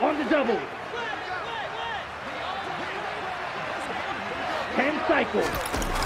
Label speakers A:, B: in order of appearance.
A: On the double. Ten cycles.